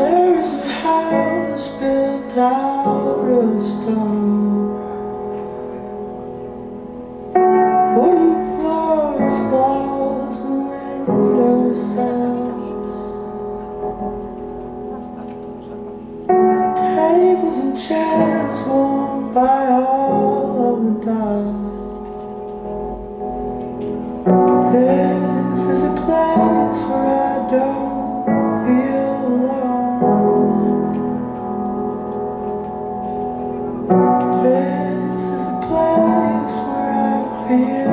There is a house built out of stone. Wooden floors, walls, and window sills. Tables and chairs worn by home.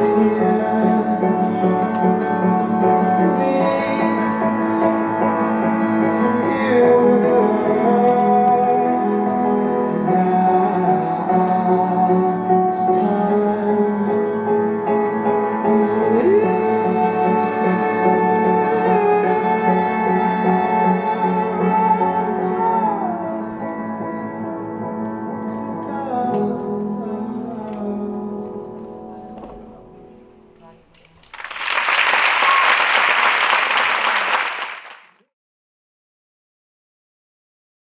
You.